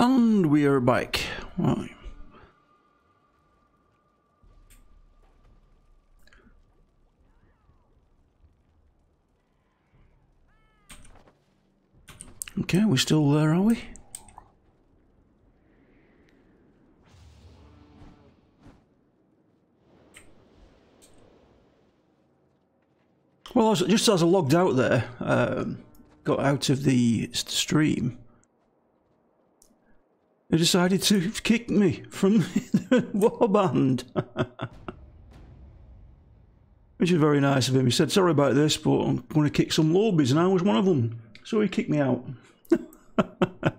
And we are back. Okay, we're still there, are we? Well, just as I logged out there, um, got out of the stream, he decided to kick me from the warband. Which is very nice of him. He said, sorry about this, but I'm going to kick some lowbies, and I was one of them. So he kicked me out.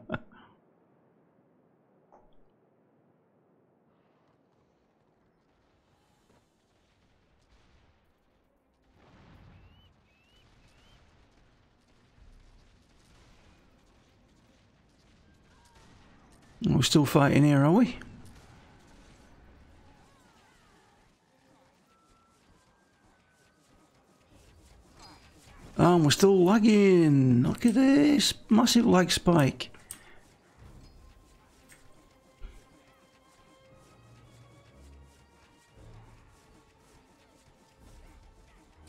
We're still fighting here, are we? And we're still lagging. Look at this. Massive lag spike.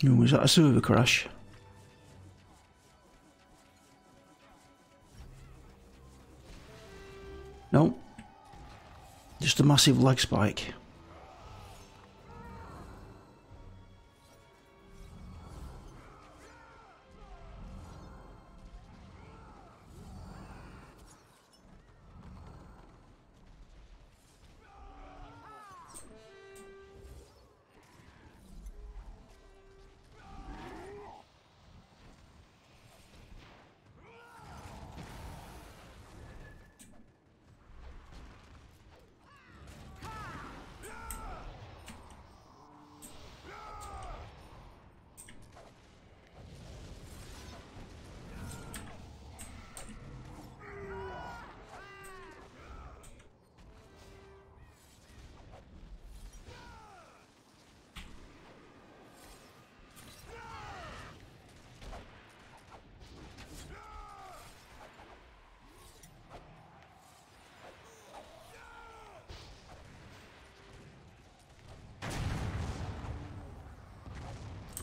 Oh, was that a server crash? No. Just a massive lag spike.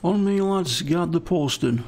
On me lads, guard the posting.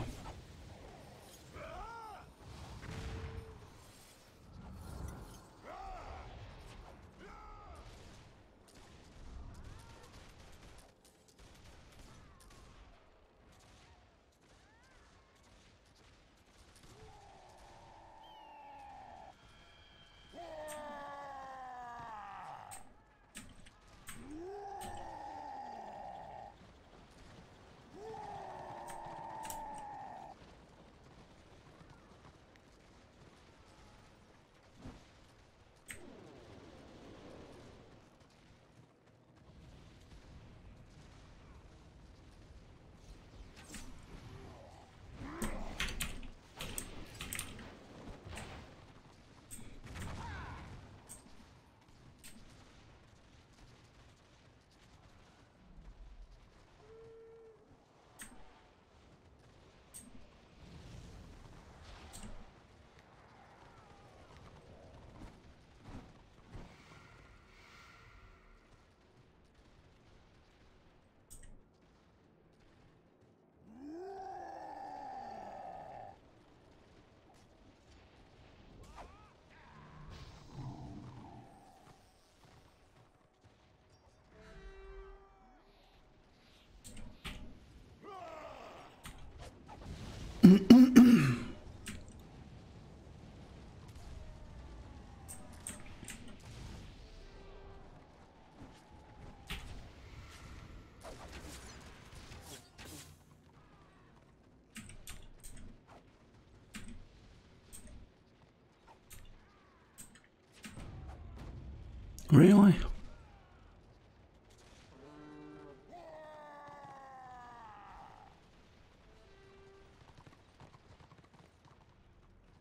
Really?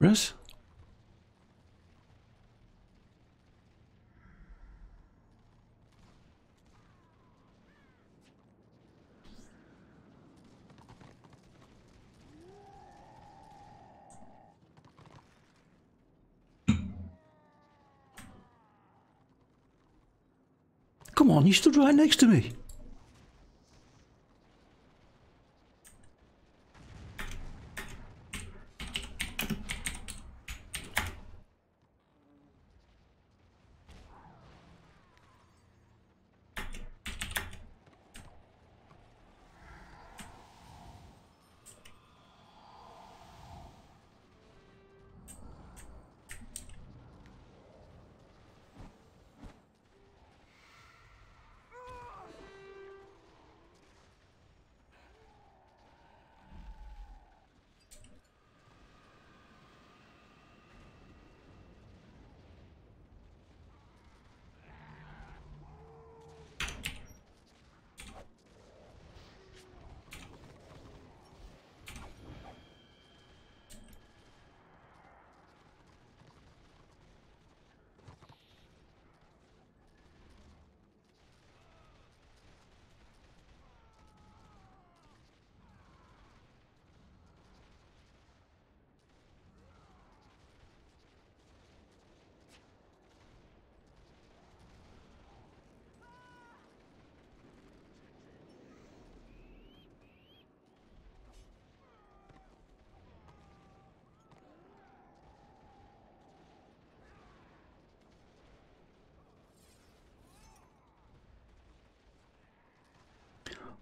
progress. Come on, You stood right next to me.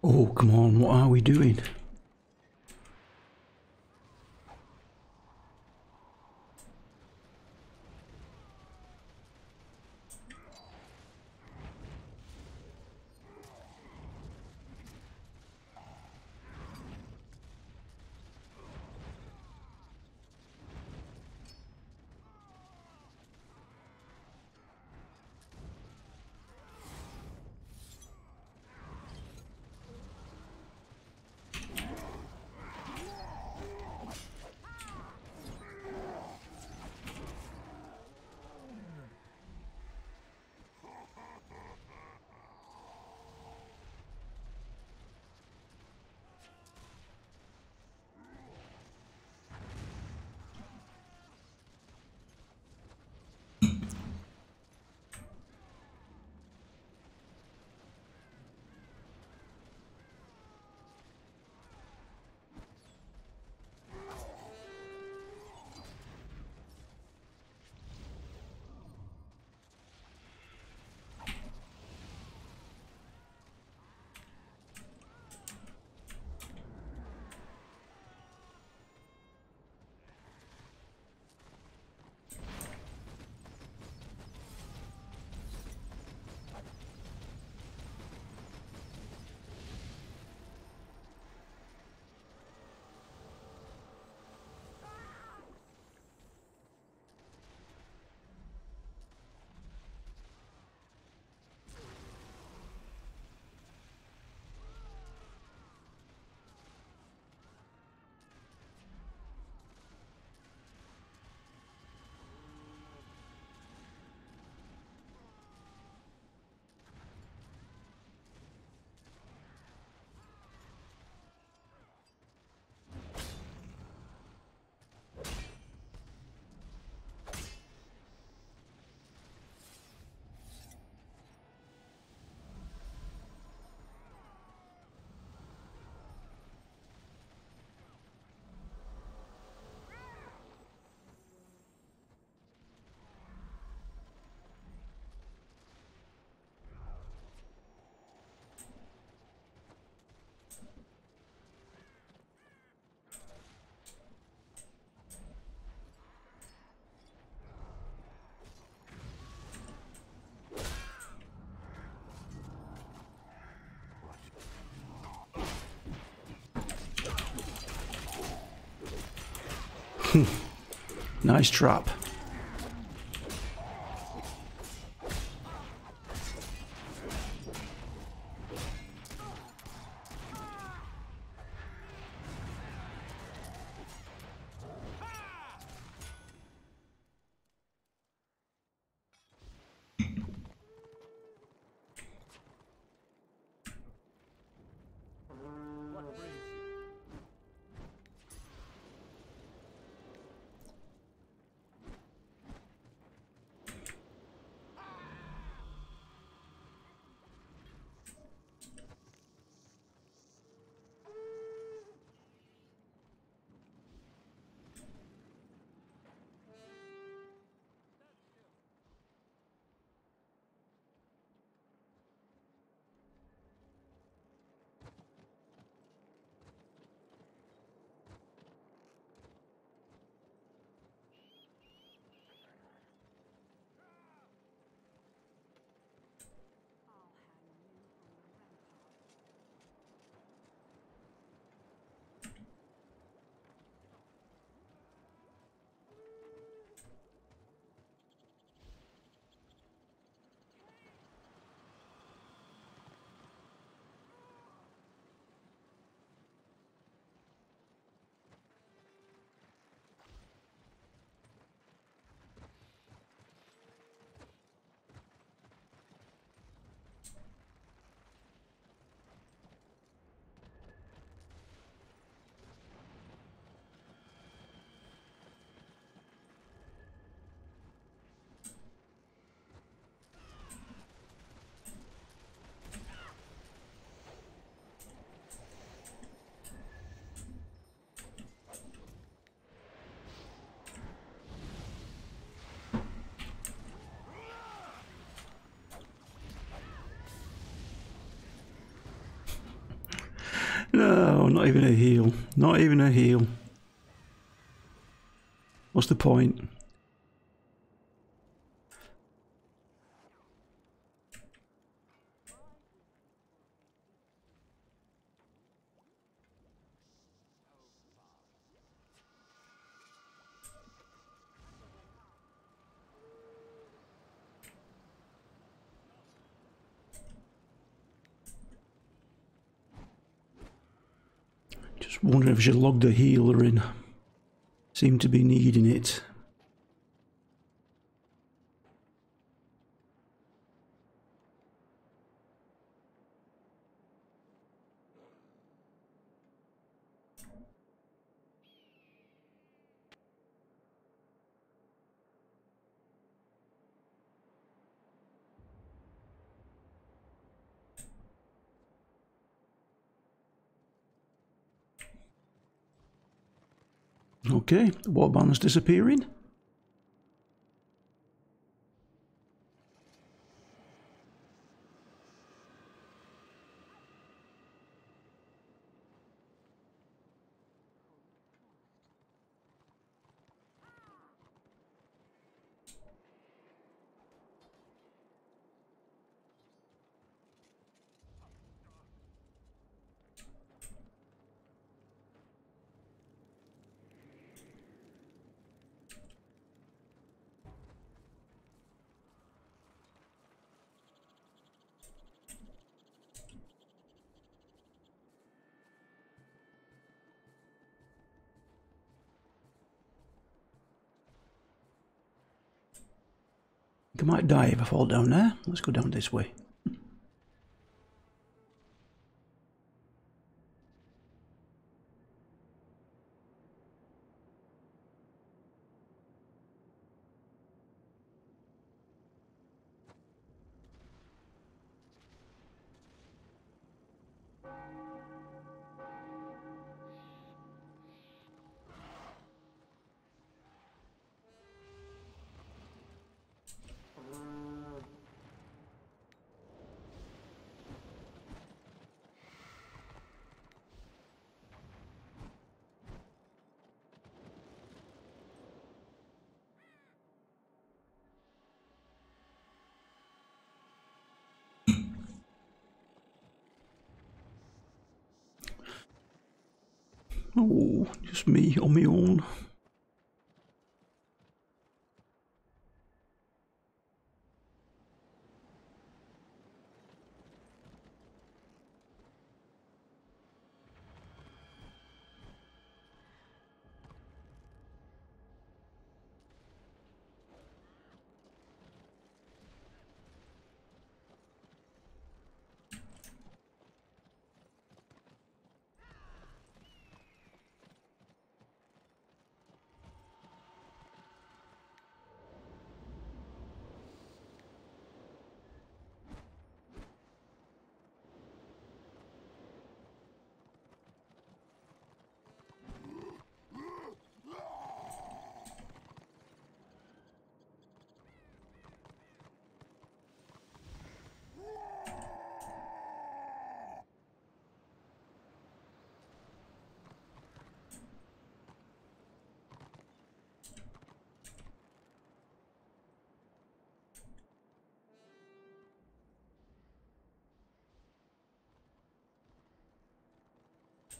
Oh, come on, what are we doing? nice drop. No, not even a heal. Not even a heal. What's the point? Just wondering if I should log the healer in. Seem to be needing it. Okay, water balance disappearing. Might die if I fall down there. Let's go down this way. Oh, just me on my own.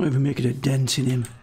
Not even making a dent in him.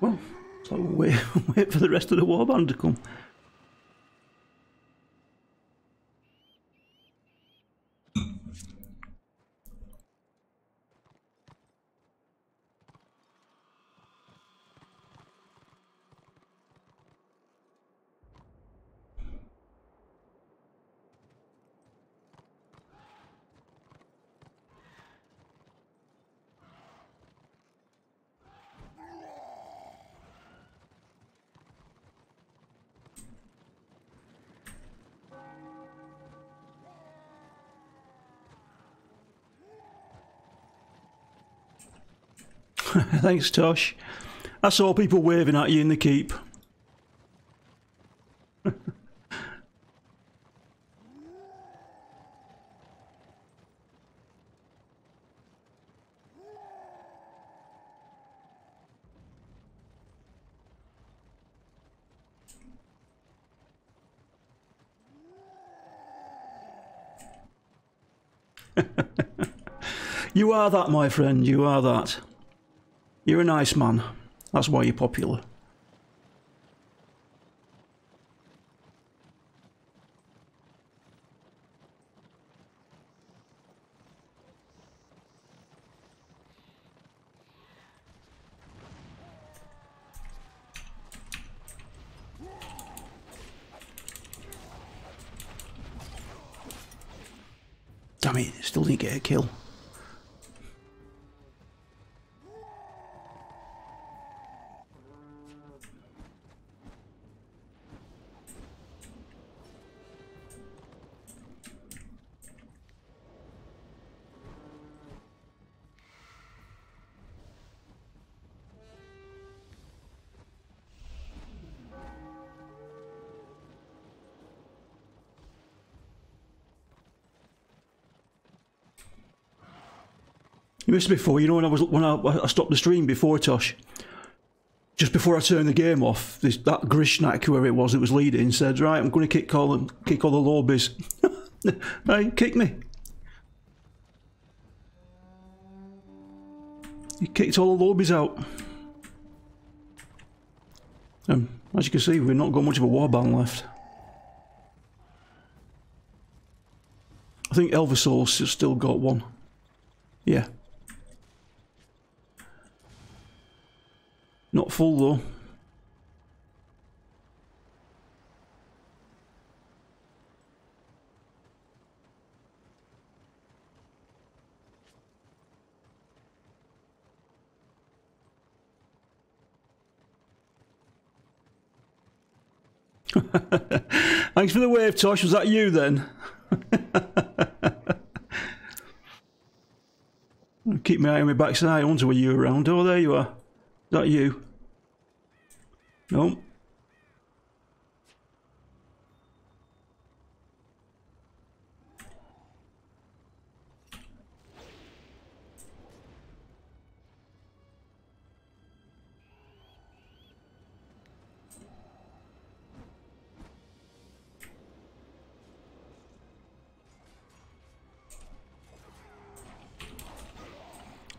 Well, so wait, wait for the rest of the warband to come. Thanks, Tosh. I saw people waving at you in the keep. you are that, my friend, you are that. You're a nice man. That's why you're popular. Damn it, still didn't get a kill. You missed before, you know when I was when I, I stopped the stream before Tosh. Just before I turned the game off, this that Grishnak, whoever it was that was leading, said, "Right, I'm going to kick all the kick all the lowbies." right, kick me. He kicked all the lowbies out. Um, as you can see, we've not got much of a warband left. I think Elvisaur's has still got one. Yeah. Not full though. Thanks for the wave, Tosh. Was that you then? Keep my eye on my backside. I wonder were you around. Oh, there you are. That you? No.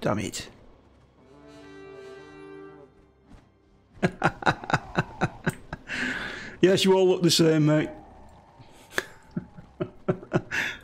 Damn it. Yes, you all look the same, mate.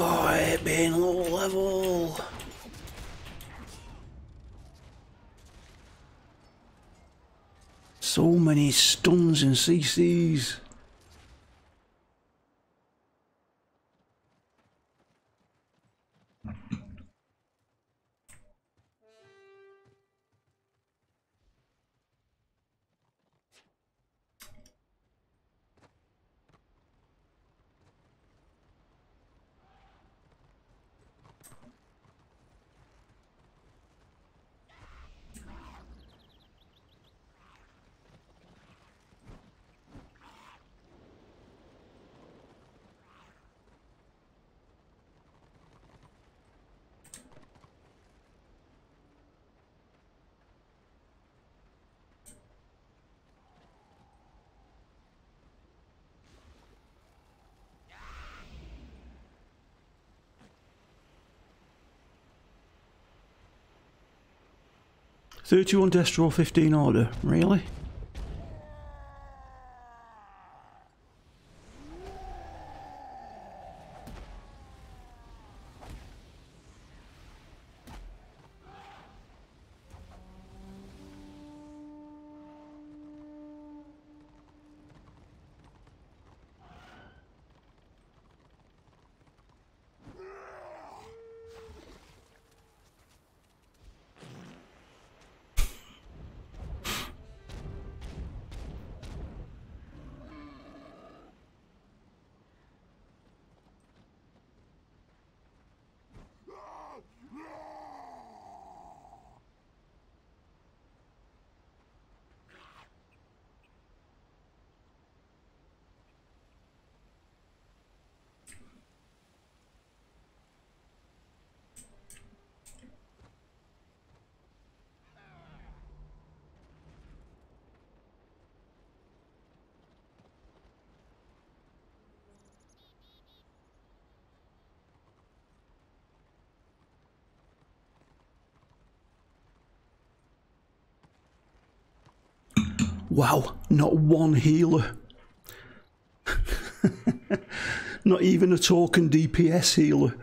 It being low level. So many stuns and CCs. 31 Destro, 15 order. Really? Wow, not one healer. not even a token DPS healer.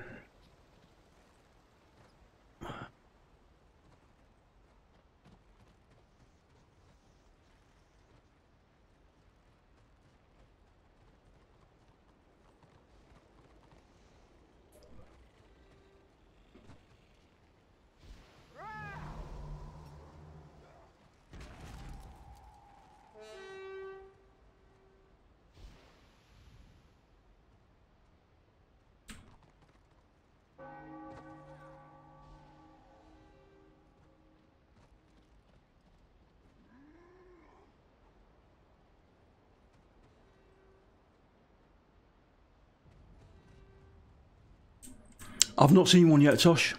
I've not seen one yet, Tosh.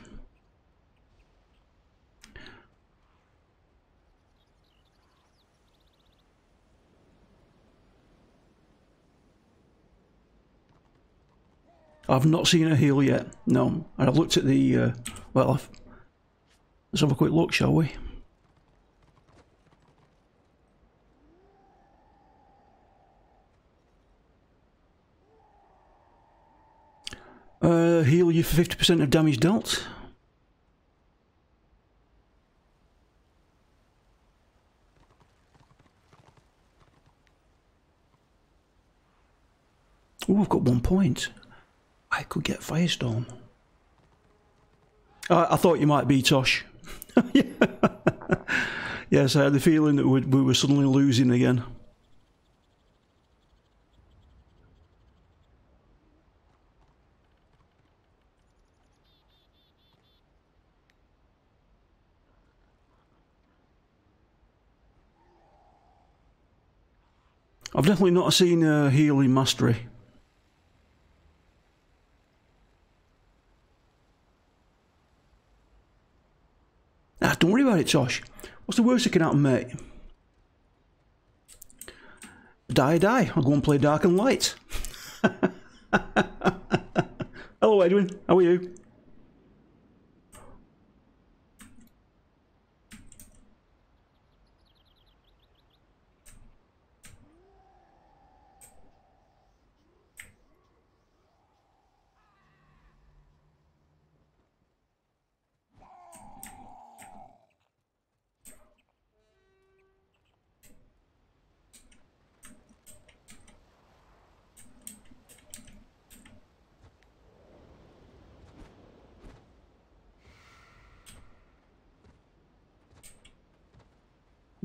I've not seen a heel yet. No, and I've looked at the. Uh, well, I've, let's have a quick look, shall we? Uh, heal you for 50% of damage dealt. Oh, I've got one point. I could get Firestorm. Uh, I thought you might be Tosh. yes, I had the feeling that we were suddenly losing again. I've definitely not seen uh, Healy mastery. Ah, don't worry about it, Tosh. What's the worst that can happen, mate? Die, die. I'll go and play Dark and Light. Hello, Edwin. How are you?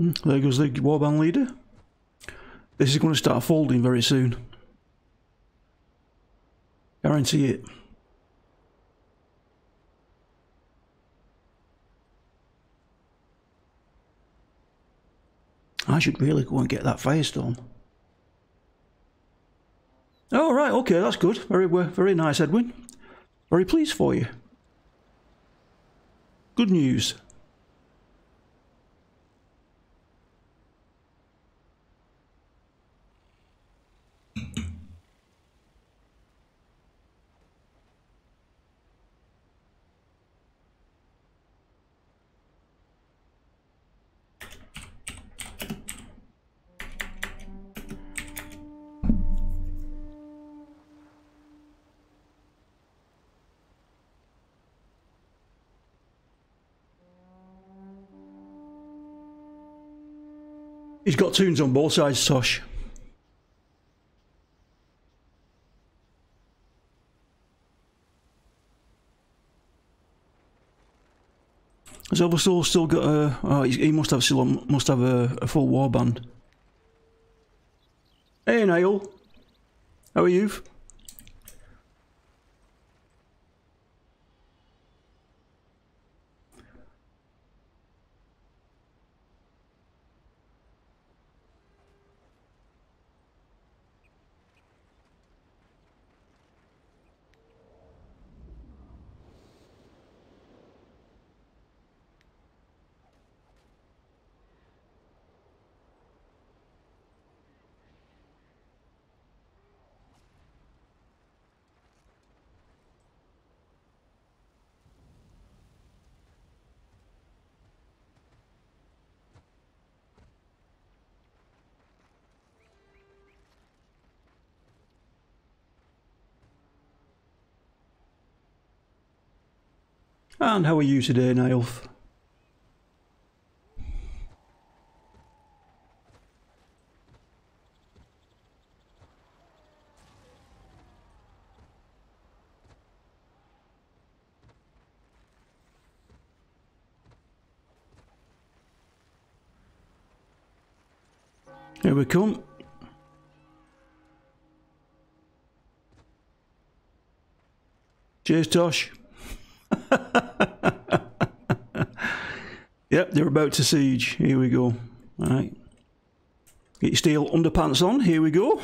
There goes the warband leader. This is going to start folding very soon. Guarantee it. I should really go and get that firestorm. Oh, right, okay, that's good. Very, very nice, Edwin. Very pleased for you. Good news. He's got tunes on both sides, Tosh. Has Oversoul still got a? Oh, he must have still must have a, a full warband. Hey, Niall. How are you? And how are you today, Niall? Here we come. Cheers, Tosh. yep, they're about to siege. Here we go. All right. Get your steel underpants on. Here we go.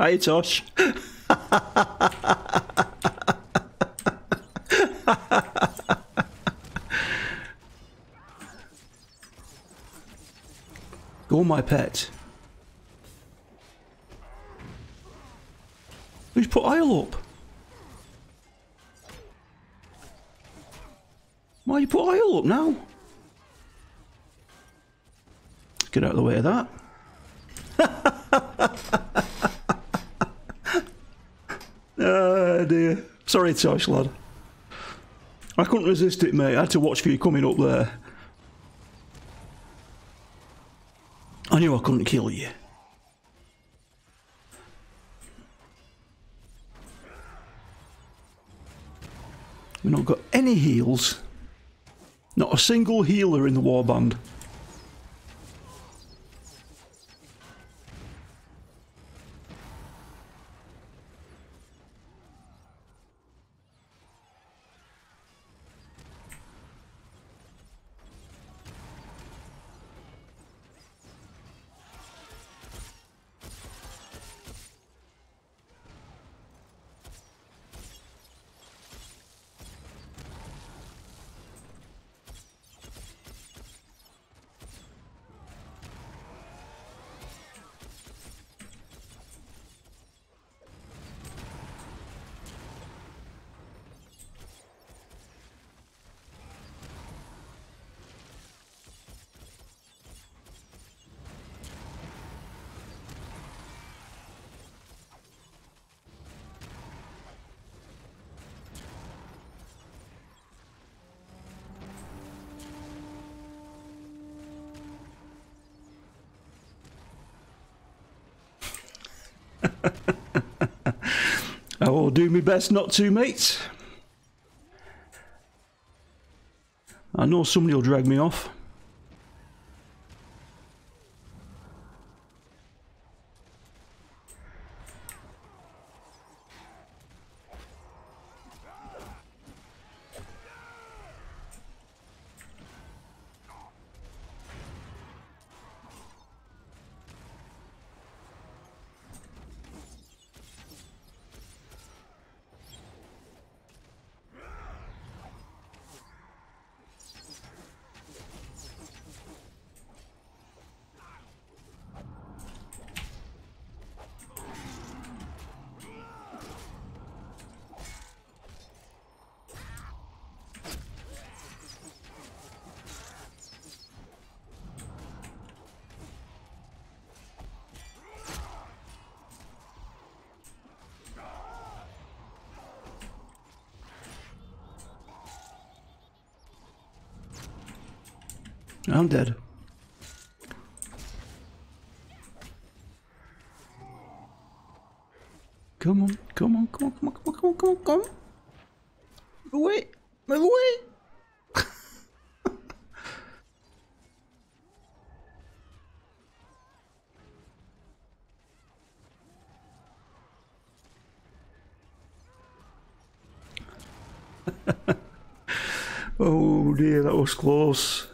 Hi, Tosh. Go, my pet. Who's put Isle up? Why you put Isle up now? Get out of the way of that. Sorry, Tosh, lad. I couldn't resist it, mate. I had to watch for you coming up there. I knew I couldn't kill you. We've not got any heals. Not a single healer in the warband. I will do my best not to, mate. I know somebody will drag me off. I'm dead. Come on, come on, come on, come on, come on, come on, come on, come on. Move away, move away. oh dear, that was close.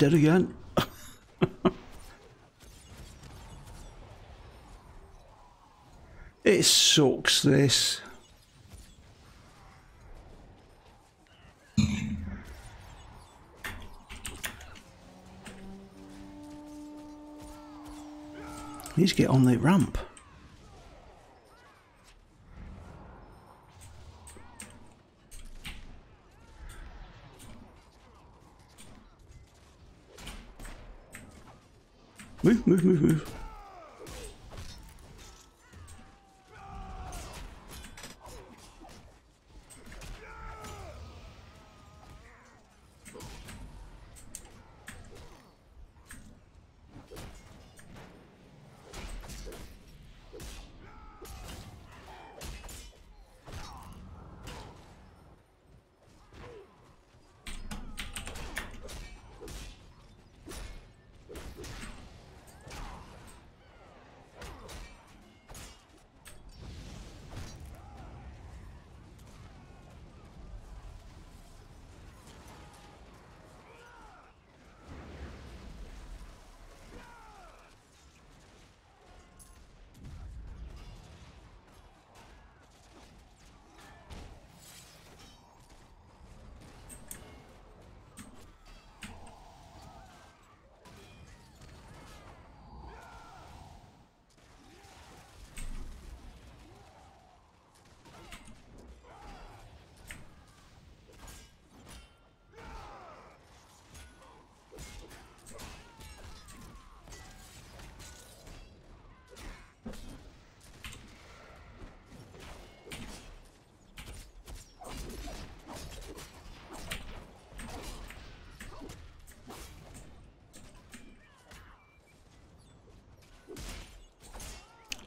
Dead again. it sucks, this. To get on the ramp.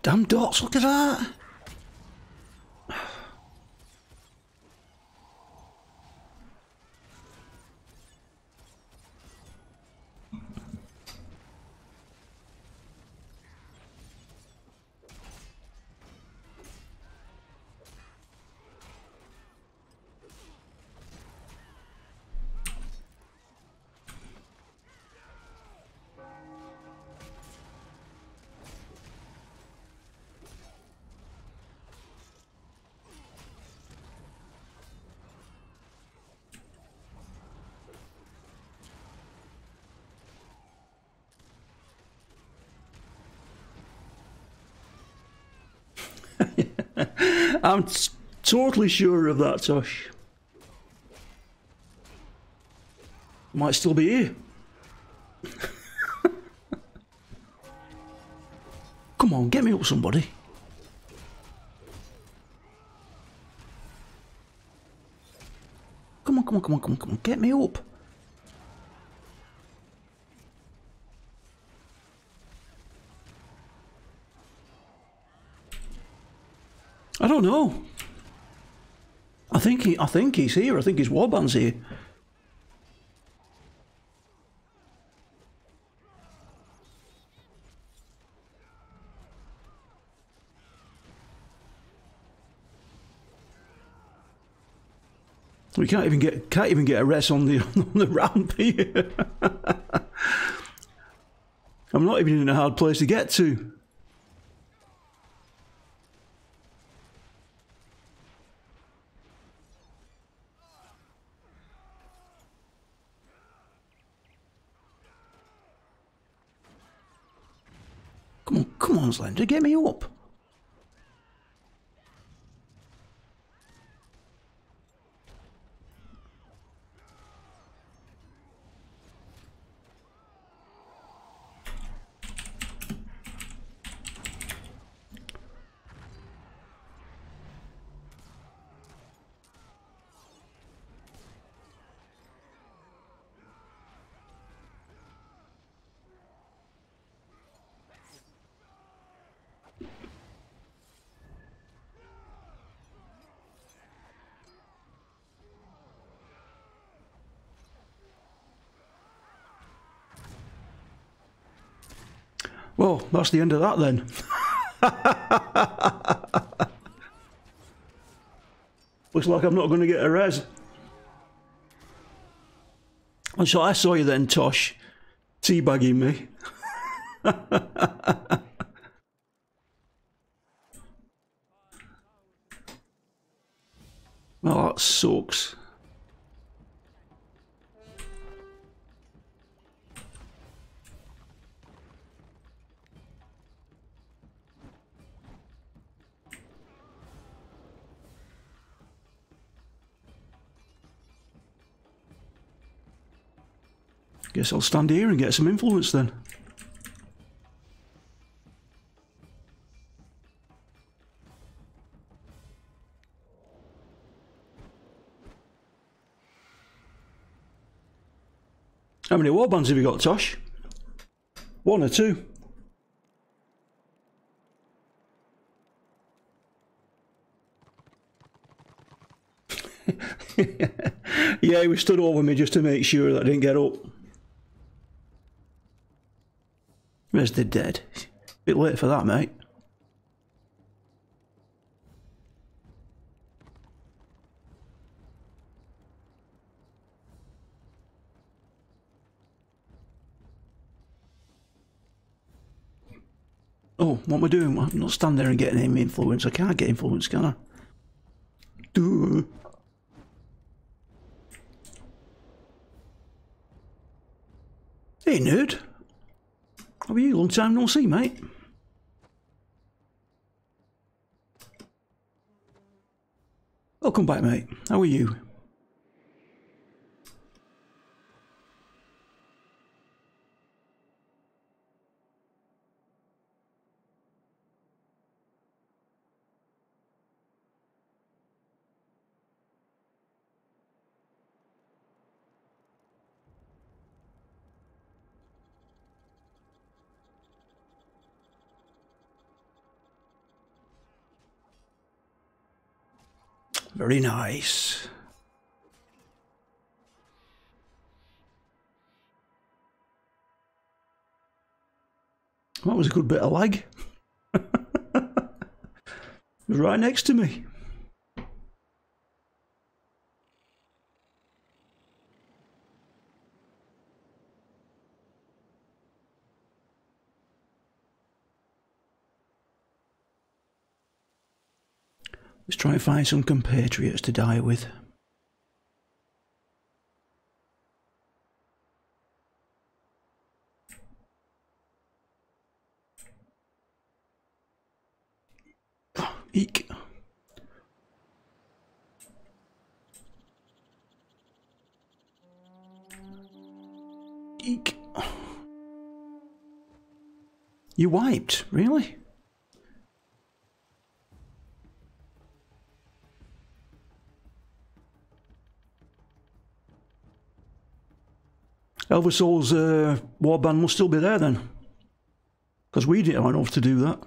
Damn dots, look at that. I'm totally sure of that, Tosh. Might still be here. come on, get me up, somebody. Come on, come on, come on, come on, come on, get me up. I don't know. I think he. I think he's here. I think his warband's here. We can't even get can't even get a rest on the on the ramp here. I'm not even in a hard place to get to. Come come on, get me up. Well, that's the end of that then. Looks like I'm not going to get a res. And so I saw you then, Tosh, teabagging me. well, that sucks. Guess I'll stand here and get some influence then. How many warbands have you got, Tosh? One or two? yeah, he was stood over me just to make sure that I didn't get up. Where's the dead? Bit late for that, mate. Oh, what am I doing? I'm not stand there and getting any influence. I can't get influence, can I? Duh. Hey, nerd. How are you? Long time no see, mate. Welcome back, mate. How are you? Very nice. That was a good bit of lag. it was right next to me. Try and find some compatriots to die with. Eek. Eek. You wiped, really? Elvisol's uh, warband must still be there then. Because we didn't have enough to do that.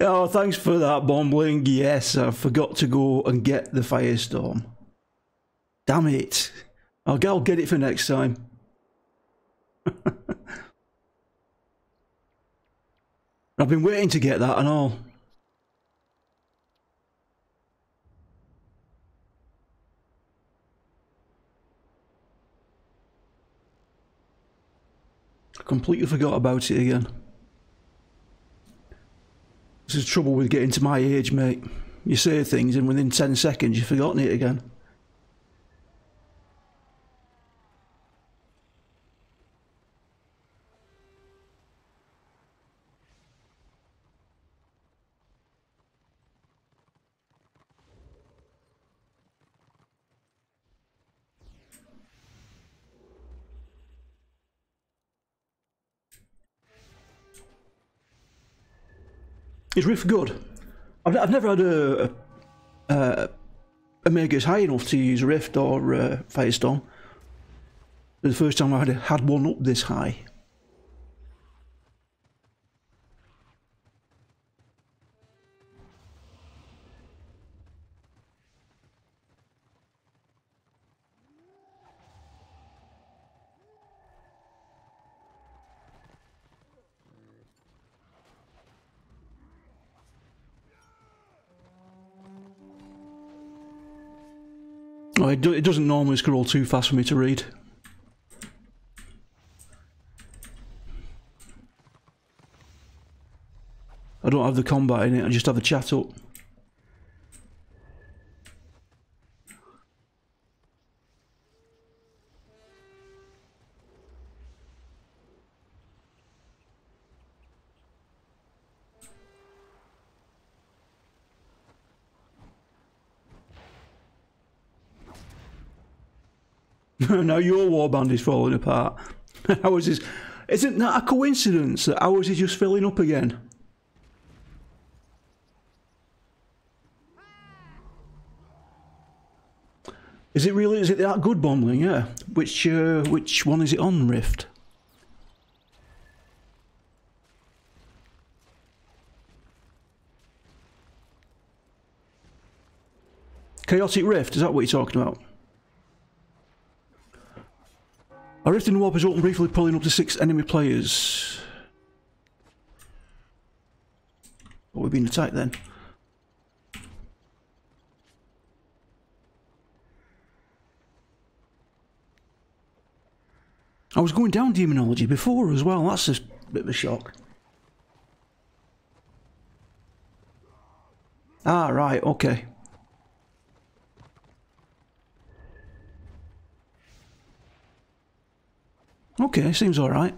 Oh, thanks for that, Bombling. Yes, I forgot to go and get the Firestorm. Damn it. I'll get, I'll get it for next time. I've been waiting to get that and all. I completely forgot about it again. This is trouble with getting to my age, mate. You say things and within 10 seconds you've forgotten it again. Is Rift good? I've, I've never had a, a, a, a Magus high enough to use Rift or uh, Firestorm. The first time I had, had one up this high. It, do, it doesn't normally scroll too fast for me to read. I don't have the combat in it, I just have the chat up. now your warband is falling apart. ours is. Isn't that a coincidence that ours is just filling up again? Is it really? Is it that good bundling? Yeah. Which uh, which one is it on Rift? Chaotic Rift, is that what you're talking about? A rift in warp is open briefly, pulling up to six enemy players. Oh, we've been attacked then. I was going down demonology before as well. That's a bit of a shock. Ah, right, okay. Okay, seems alright.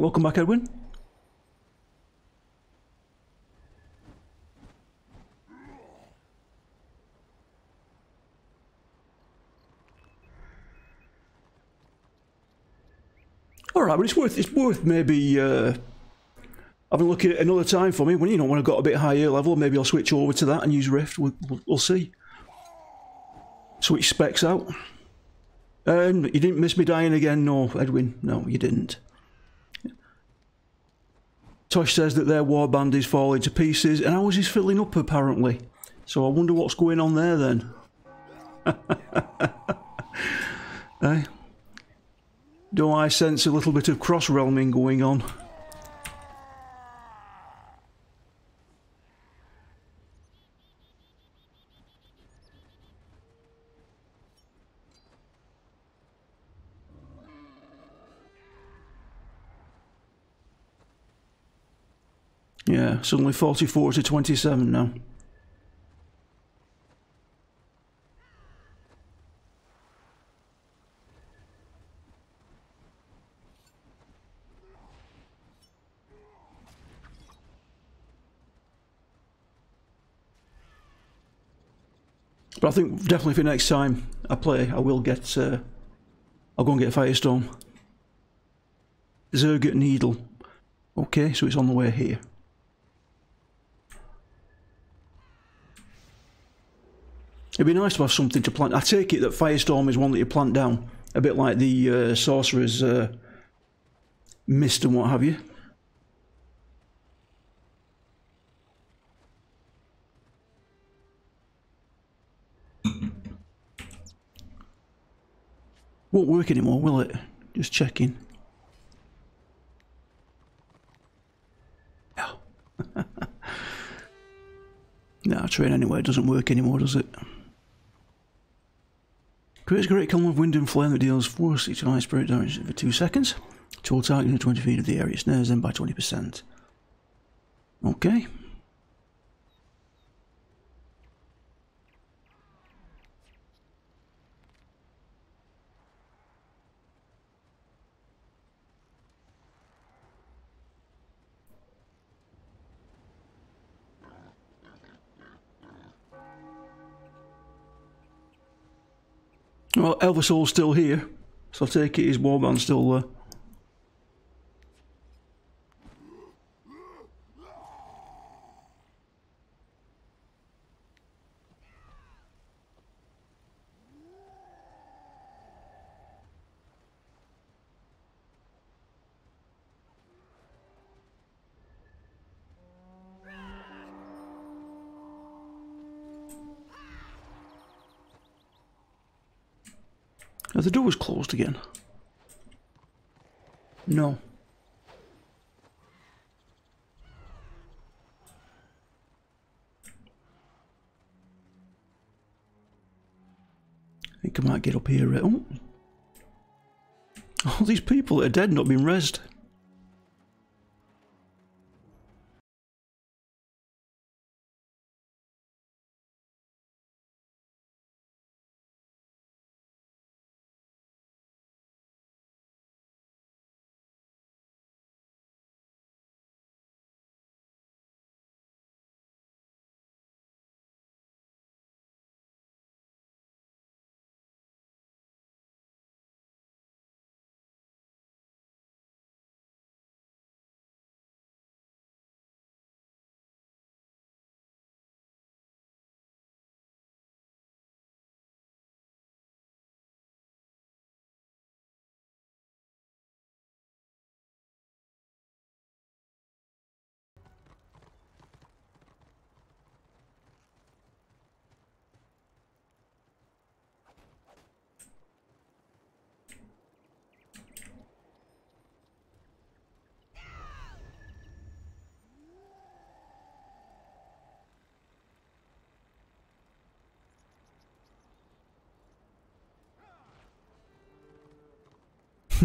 Welcome back, Edwin. All right, but it's worth it's worth maybe uh, having a look at it another time for me. When you know when I've got a bit higher level, maybe I'll switch over to that and use Rift. We'll, we'll, we'll see. Switch specs out. Um, you didn't miss me dying again, no, Edwin. No, you didn't. Tosh says that their warband is falling to pieces and ours is filling up apparently. So I wonder what's going on there then. eh? Do I sense a little bit of cross-realming going on? Yeah, suddenly 44 to 27 now. But I think definitely for next time I play, I will get, uh, I'll go and get a Firestorm. Zerget Needle. Okay, so it's on the way here. It'd be nice to have something to plant. I take it that Firestorm is one that you plant down, a bit like the uh, Sorcerer's uh, Mist and what have you. Won't work anymore, will it? Just checking. Yeah. no, train anyway, it doesn't work anymore, does it? Creates a great column of wind and flame that deals 469 spirit damage for 2 seconds. Total target in 20 feet of the area. Snares them by 20%. Okay. Well, Elvisall's still here, so I take it his warband's still there. Now the door was closed again. No. I think I might get up here. Eh? Oh. All these people that are dead not been rezzed.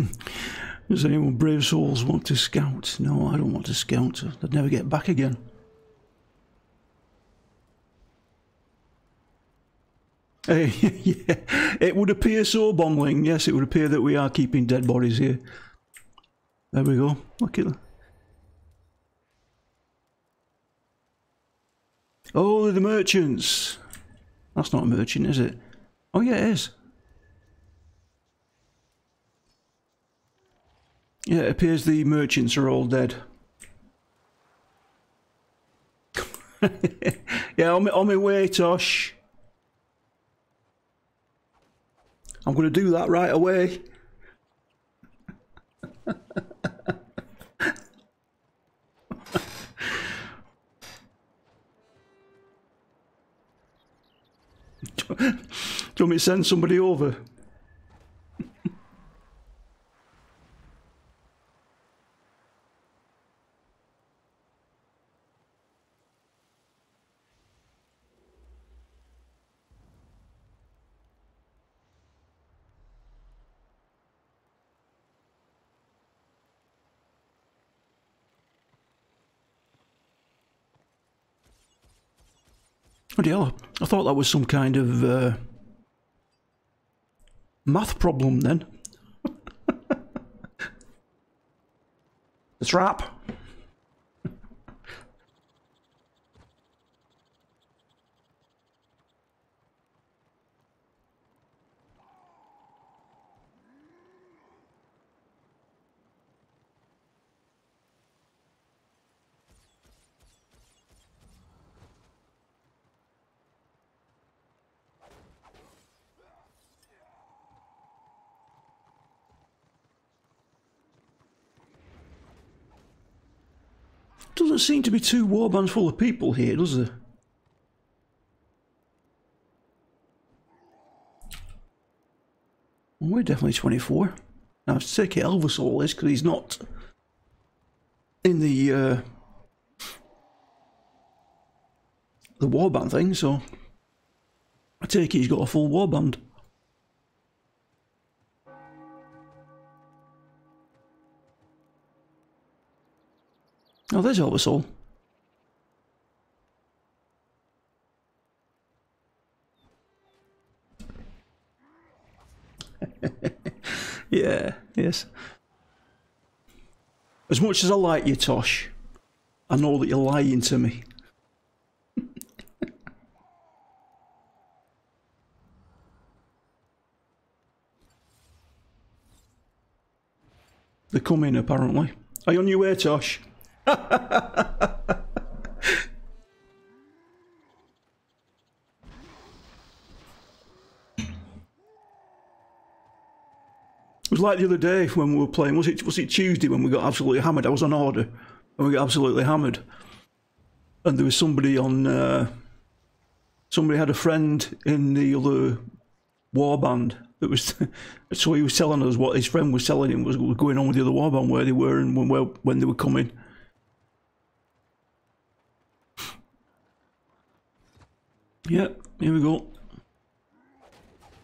Does anyone brave souls want to scout? No, I don't want to scout. They'd never get back again. Hey, yeah, it would appear so, Bombling. Yes, it would appear that we are keeping dead bodies here. There we go. Look at that. Oh, the merchants. That's not a merchant, is it? Oh, yeah, it is. Yeah, it appears the merchants are all dead. yeah, on my, on my way, Tosh. I'm going to do that right away. do you want me to send somebody over? Bloody hell, I thought that was some kind of uh, math problem then. the trap. Doesn't seem to be two warbands full of people here, does there? We're definitely 24. Now, to take it Elvis all is because he's not in the uh, the warband thing, so I take it he's got a full warband. Oh, there's Elvis yeah, yes. As much as I like you, Tosh, I know that you're lying to me. They're coming, apparently. Are you on your way, Tosh? It was like the other day when we were playing. Was it was it Tuesday when we got absolutely hammered? I was on order and we got absolutely hammered. And there was somebody on. Uh, somebody had a friend in the other war band that was. so he was telling us what his friend was telling him was going on with the other war band, where they were and when when they were coming. Yep, here we go.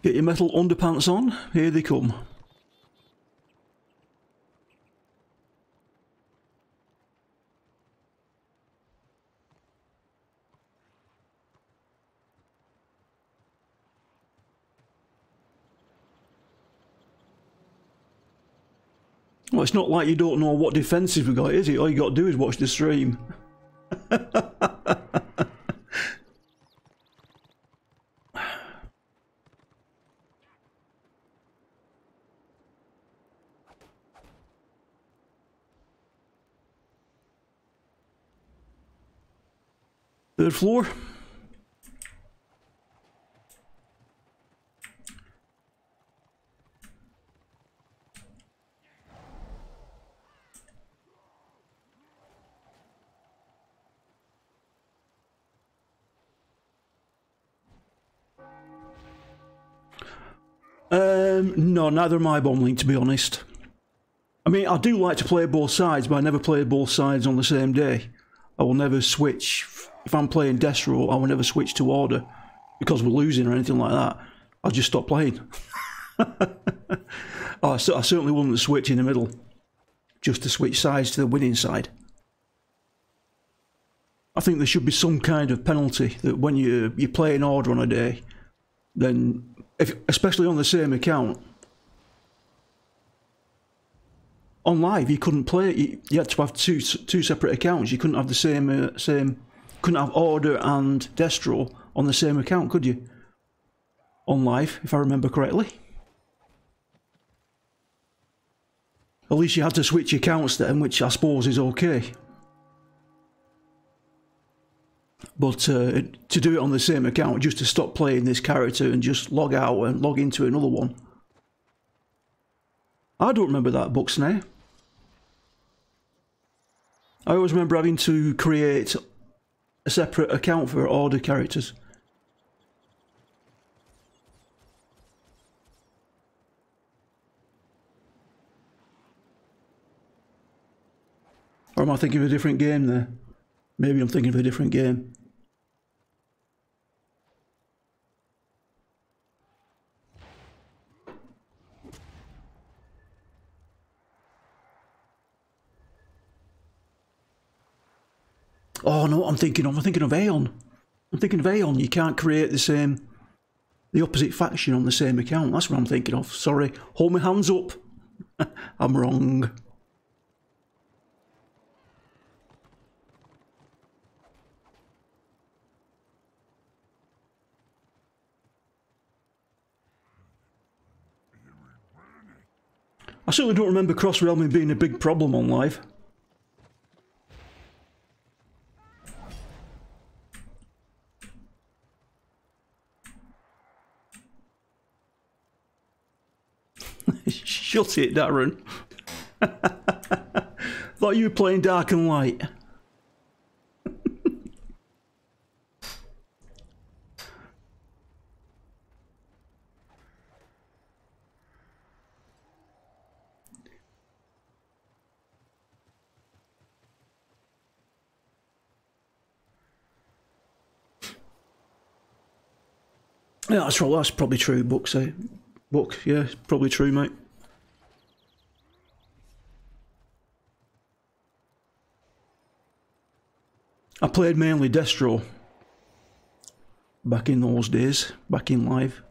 Get your metal underpants on, here they come. Well, it's not like you don't know what defences we got, is it? All you got to do is watch the stream. Third floor. Um, no, neither am I Bomblink, to be honest. I mean, I do like to play both sides, but I never play both sides on the same day. I will never switch if I'm playing Death Destro, I will never switch to order because we're losing or anything like that. I'll just stop playing. oh, I, certainly wouldn't switch in the middle just to switch sides to the winning side. I think there should be some kind of penalty that when you you play an order on a day, then if especially on the same account, on live you couldn't play. You, you had to have two two separate accounts. You couldn't have the same uh, same couldn't have Order and Destro on the same account, could you? On live, if I remember correctly. At least you had to switch accounts then, which I suppose is okay. But uh, to do it on the same account, just to stop playing this character and just log out and log into another one. I don't remember that Bucksnare. I always remember having to create a separate account for order characters. Or am I thinking of a different game there? Maybe I'm thinking of a different game. Oh no, I'm thinking of I'm thinking of Aion. I'm thinking of Aion. You can't create the same the opposite faction on the same account. That's what I'm thinking of. Sorry. Hold my hands up. I'm wrong. I certainly don't remember cross-realming being a big problem on live. Shut it, Darren. Thought you were playing dark and light. Yeah, that's, that's probably true, Book. say Book, yeah, probably true, mate. I played mainly Destro back in those days, back in live.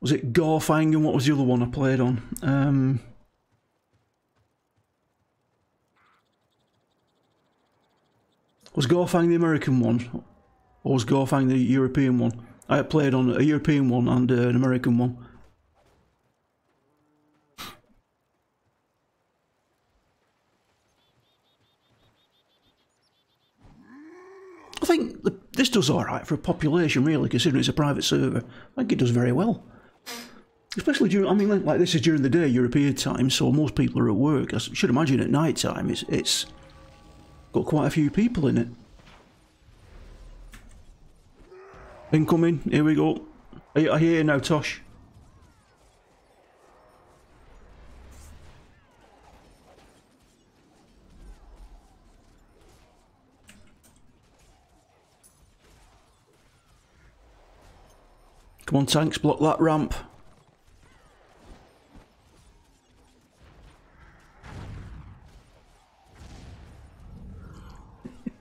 Was it Gorfang and what was the other one I played on? Um, was Gorfang the American one? Or was Gorfang the European one? I played on a European one and uh, an American one. I think the, this does alright for a population, really, considering it's a private server. I think it does very well. Especially during, I mean, like this is during the day, European time, so most people are at work. I should imagine at night time, it's, it's got quite a few people in it. Incoming, here we go. I hear you now, Tosh. Come on, tanks, block that ramp.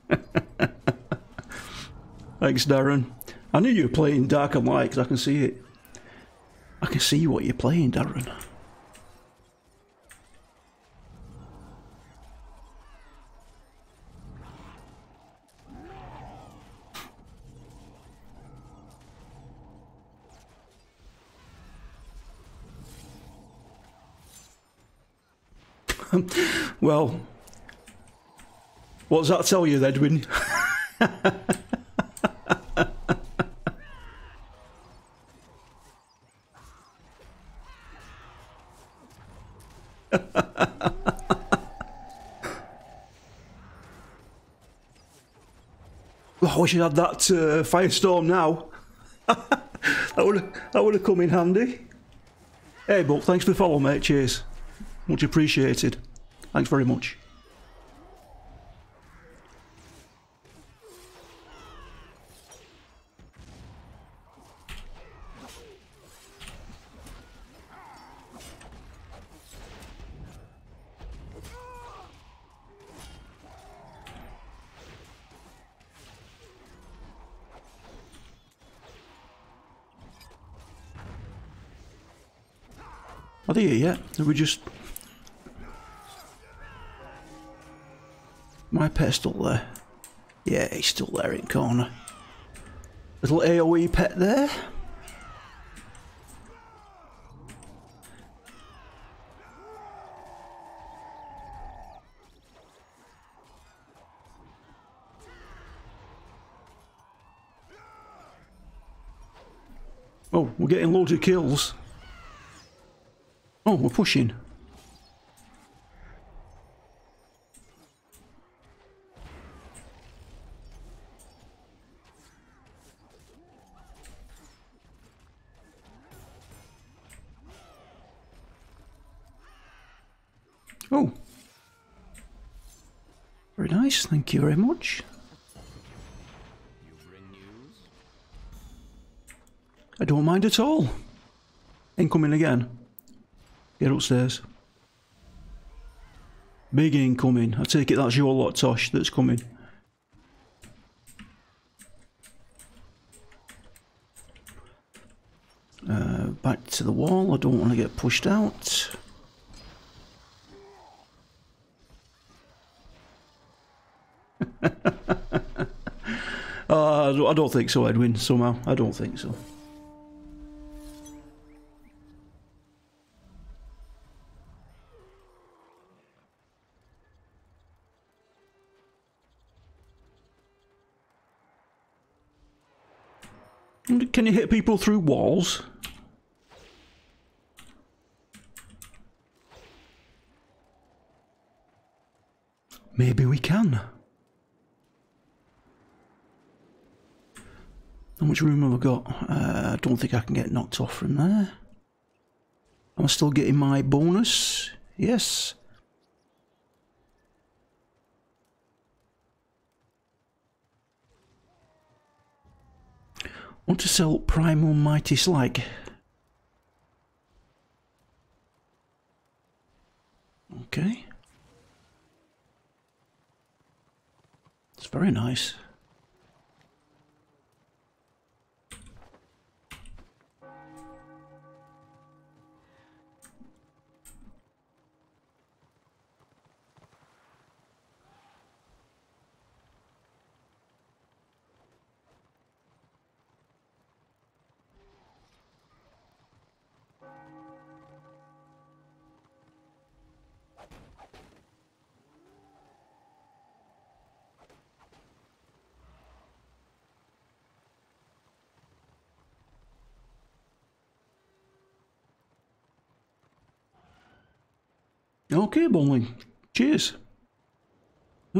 Thanks, Darren. I knew you were playing Dark and Light because I can see it. I can see what you're playing, Darren. well, what does that tell you, Edwin? I wish I had that uh, firestorm now. that would that would have come in handy. Hey, Buck, thanks for the follow, mate. Cheers. Much appreciated. Thanks very much. Are they here yet? Are we just My pet's still there. Yeah, he's still there in corner. Little AoE pet there. Oh, we're getting loads of kills. Oh, we're pushing. I don't mind at all. Incoming again. Get upstairs. Big incoming. I take it that's your lot, Tosh, that's coming. Uh, back to the wall. I don't want to get pushed out. Uh, I don't think so, Edwin, somehow. I don't think so. Can you hit people through walls? Maybe we can. How much room have I got? Uh, I don't think I can get knocked off from there. Am I still getting my bonus? Yes. Want to sell Primal Mighty Slag. Okay. It's very nice. Okay, Bowling. Cheers.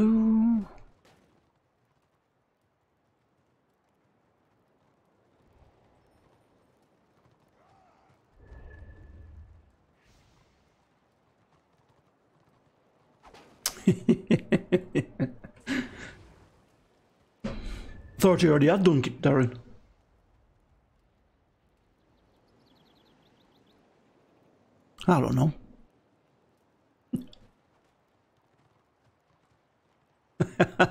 Thought you already had done, Darren. I don't know.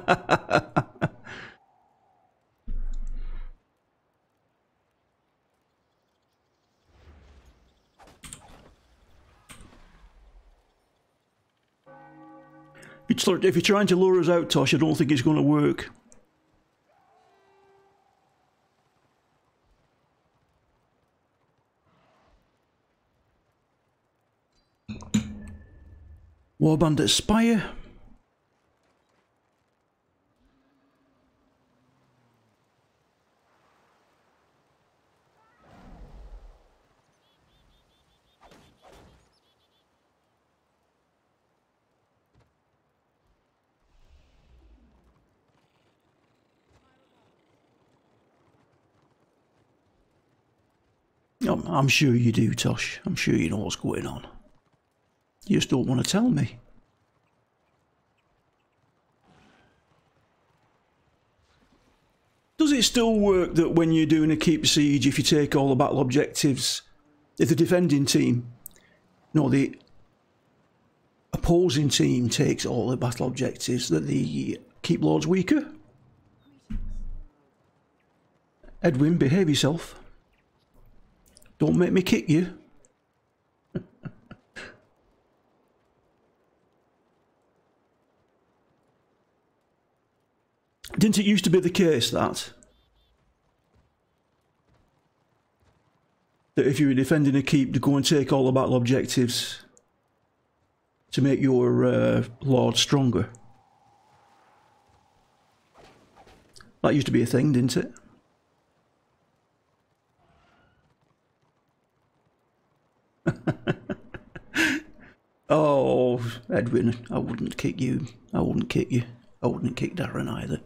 if you're trying to lure us out, Tosh, I don't think it's going to work. War Bandit Spire. I'm sure you do, Tosh. I'm sure you know what's going on. You just don't want to tell me. Does it still work that when you're doing a keep siege, if you take all the battle objectives, if the defending team, no, the opposing team takes all the battle objectives, that the keep lord's weaker? Edwin, behave yourself. Don't make me kick you. Didn't it used to be the case that that if you were defending a keep to go and take all the battle objectives to make your uh, lord stronger? That used to be a thing, didn't it? oh, Edwin, I wouldn't kick you. I wouldn't kick you. I wouldn't kick Darren either.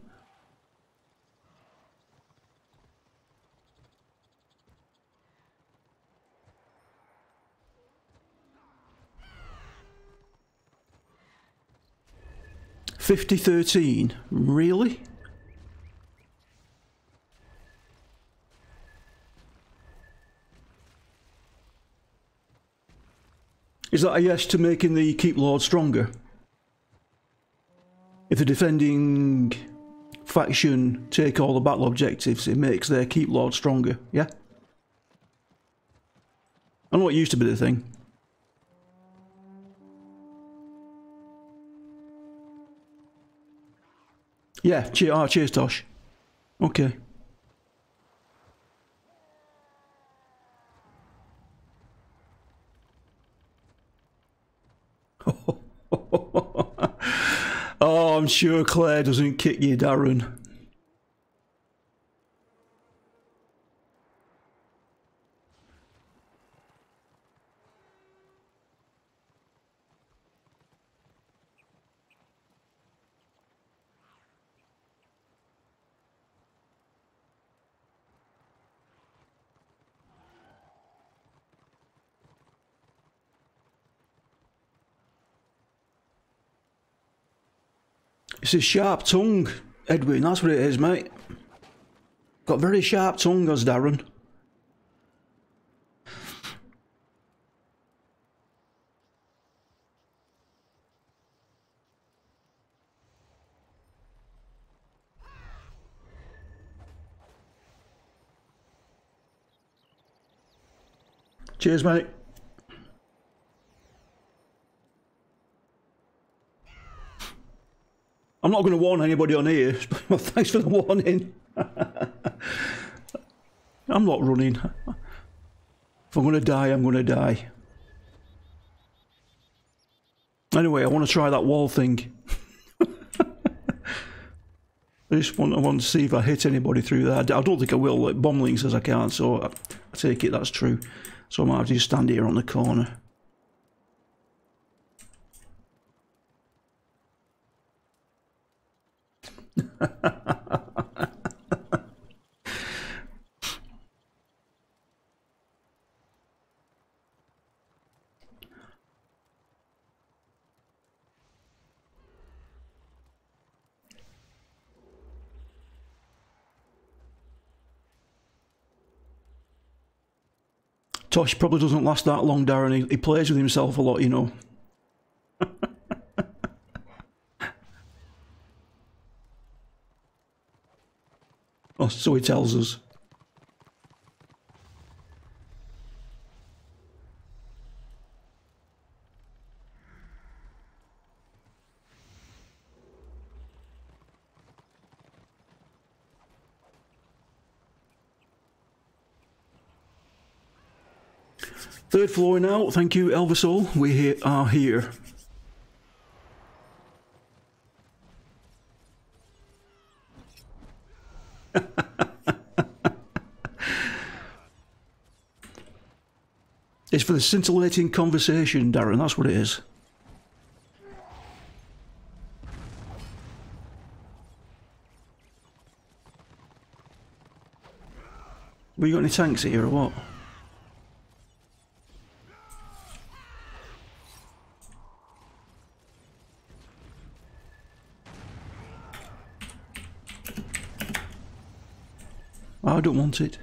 Fifty thirteen, really? Is that a yes to making the Keep Lord stronger? If the defending faction take all the battle objectives, it makes their Keep Lord stronger, yeah? I know it used to be the thing. Yeah, oh, cheers Tosh. Okay. oh, I'm sure Claire doesn't kick you, Darren. It's a sharp tongue, Edwin. That's what it is, mate. Got very sharp tongue, as Darren. Cheers, mate. I'm not going to warn anybody on here. But thanks for the warning. I'm not running. If I'm going to die, I'm going to die. Anyway, I want to try that wall thing. I just want, I want to see if I hit anybody through that. I don't think I will. Like Bomling says I can't, so I, I take it that's true. So I might have to just stand here on the corner. Tosh probably doesn't last that long, Darren. He, he plays with himself a lot, you know. So he tells us. Third floor now. Thank you, Elvisol. We are here. for the scintillating conversation, Darren. That's what it is. We got any tanks here or what? I don't want it.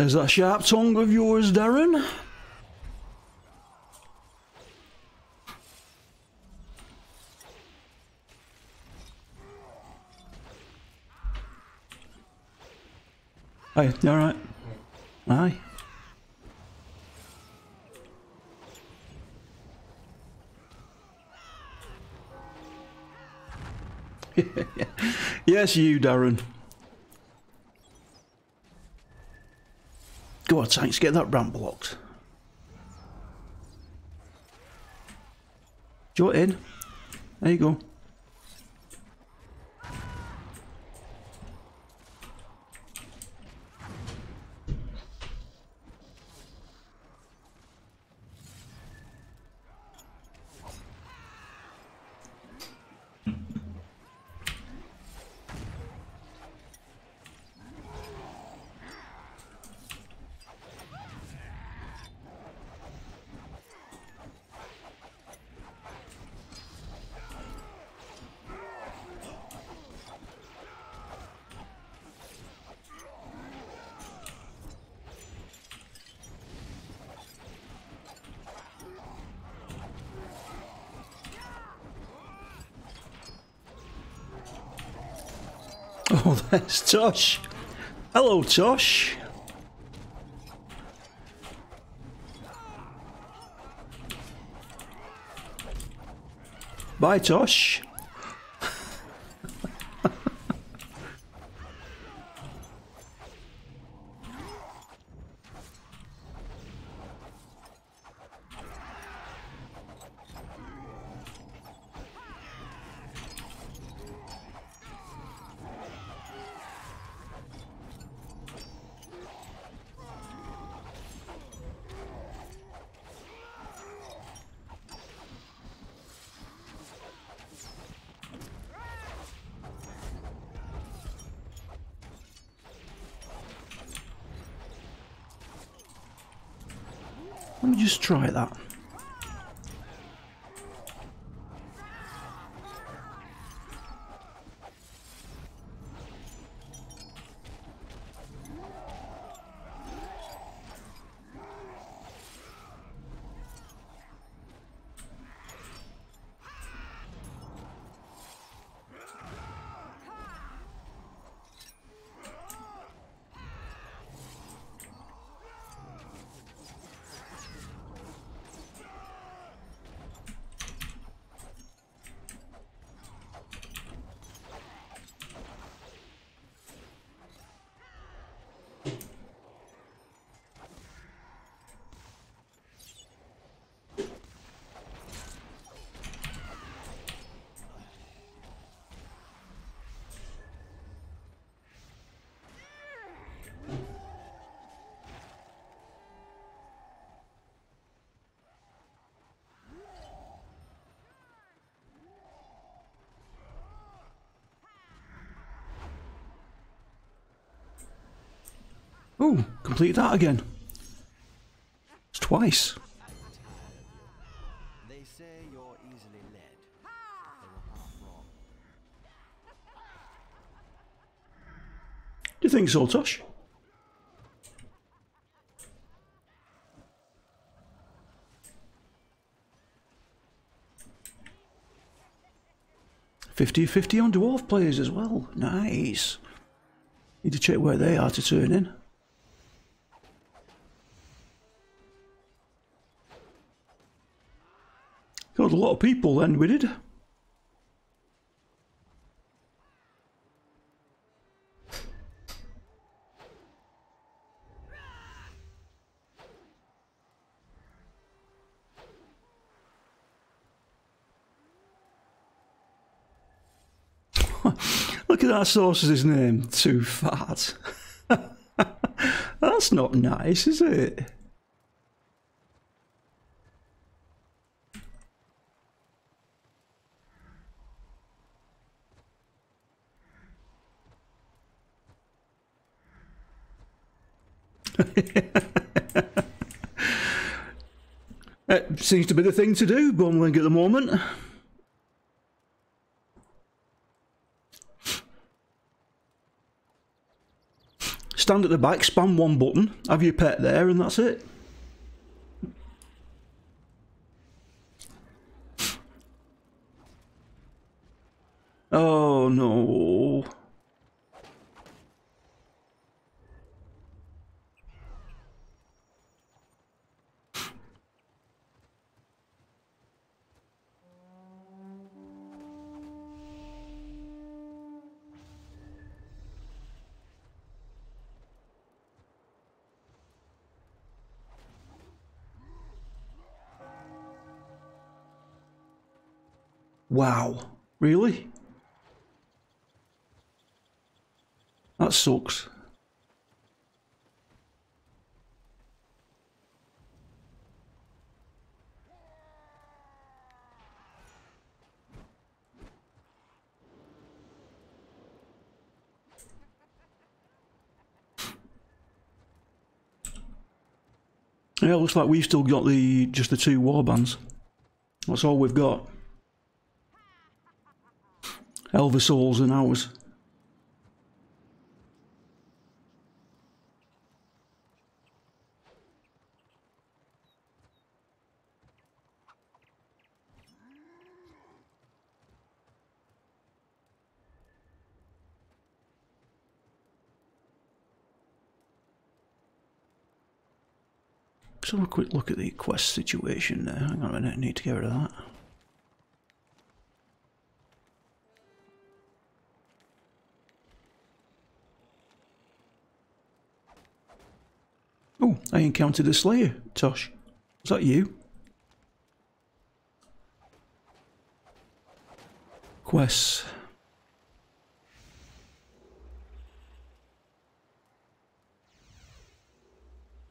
There's that sharp tongue of yours, Darren. Hey, you alright? Aye. yes, you, Darren. Go on, Tanks, get that ramp blocked. Jot in. There you go. Oh, there's Tosh. Hello, Tosh. Bye, Tosh. Just try that. Oh, that again. It's twice. They say you're easily led. They were half wrong. Do you think so, Tosh? Fifty fifty on dwarf players as well. Nice. Need to check where they are to turn in. Got a lot of people then, we did. Look at that sauce's name. Too fat. That's not nice, is it? It seems to be the thing to do, bumbling at the moment. Stand at the back, spam one button, have your pet there, and that's it. Oh no. Wow. Really? That sucks. Yeah, looks like we've still got the just the two warbands. That's all we've got. Elvis Souls and ours. Let's have a quick look at the quest situation there. Hang on a minute, I need to get rid of that. Oh, I encountered a slayer, Tosh. Was that you? Quests.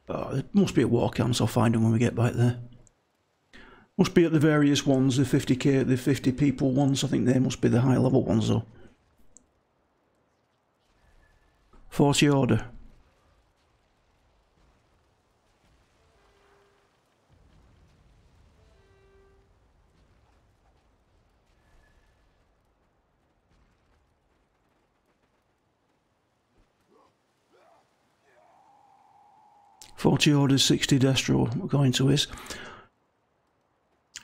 Oh, there must be at war camps, I'll find them when we get back there. Must be at the various ones, the 50k, the 50 people ones, I think they must be the high level ones though. 40 order. 40 orders, 60 destro, according to his.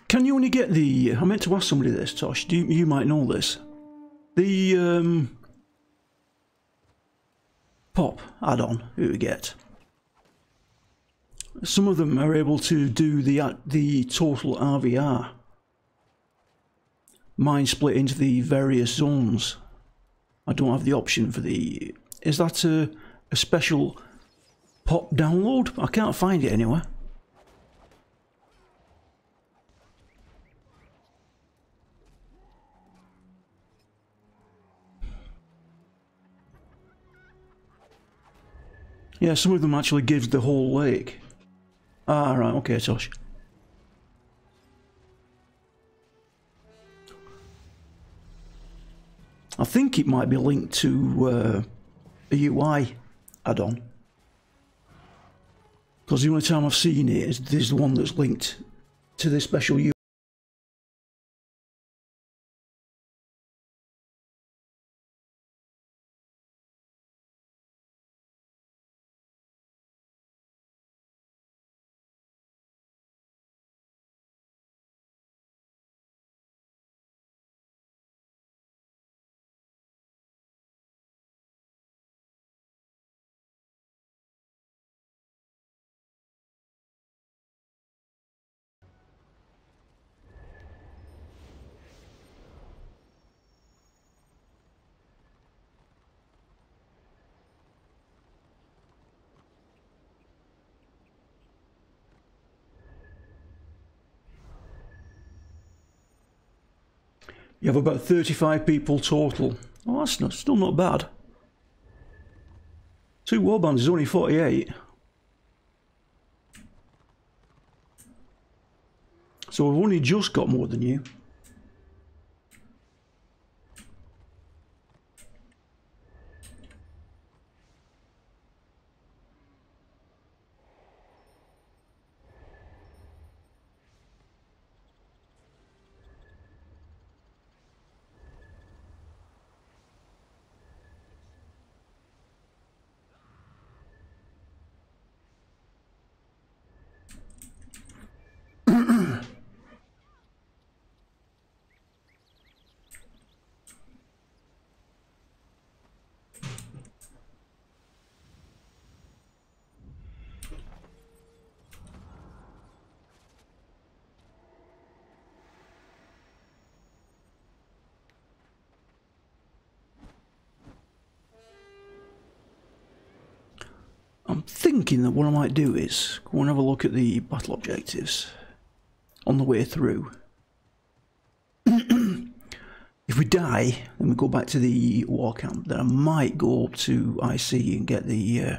Can you only get the... I meant to ask somebody this, Tosh. You, you might know this. The um, pop add-on who we get. Some of them are able to do the the total RVR. Mine split into the various zones. I don't have the option for the... Is that a, a special pop download? I can't find it anywhere. Yeah, some of them actually gives the whole lake. Ah, right, okay, Tosh. I think it might be linked to uh, a UI add-on. Because the only time I've seen it is, is the one that's linked to this special You have about 35 people total. Oh, that's not, still not bad. Two warbands is only 48. So we've only just got more than you. I'm thinking that what I might do is go and have a look at the battle objectives on the way through. if we die, then we go back to the war camp. Then I might go up to IC and get the uh,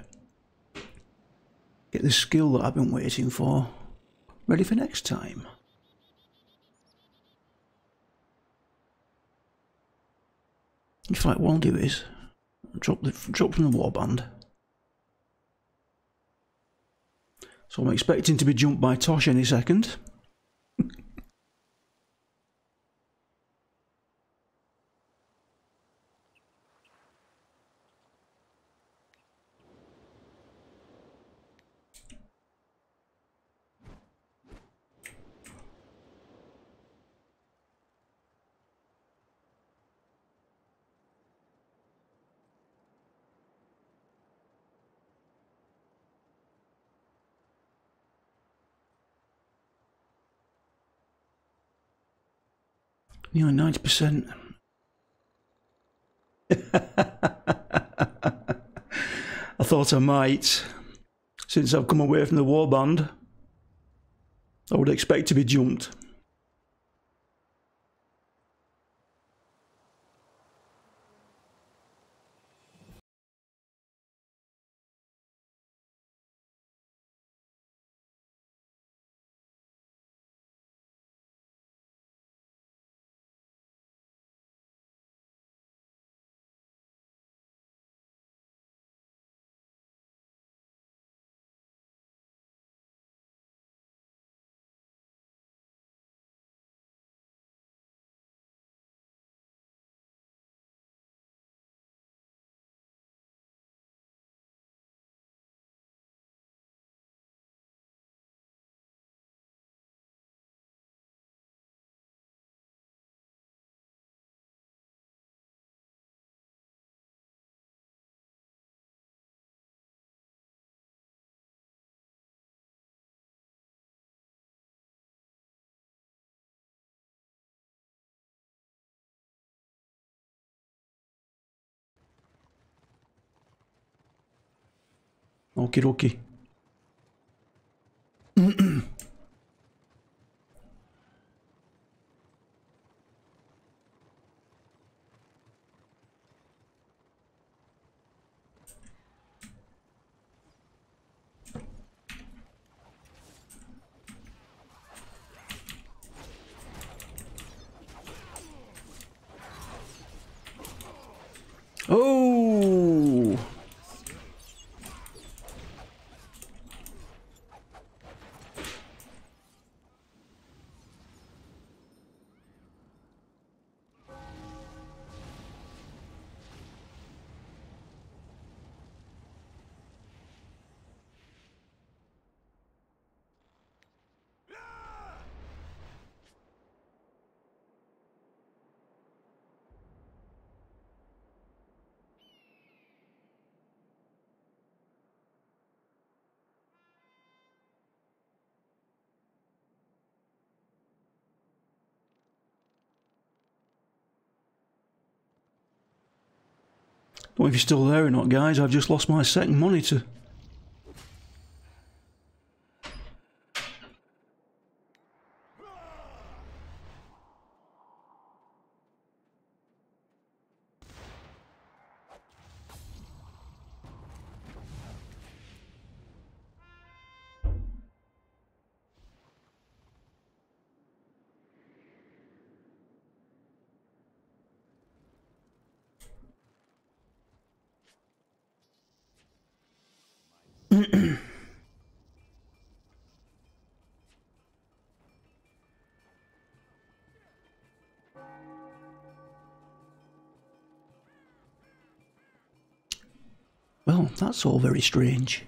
get the skill that I've been waiting for, ready for next time. In fact, what I'll do is drop the drop from the warband. So I'm expecting to be jumped by Tosh any second. Nearly ninety percent. I thought I might. Since I've come away from the warband, I would expect to be jumped. Okiroki. Don't know if you're still there or not, guys. I've just lost my second monitor. Well, that's all very strange.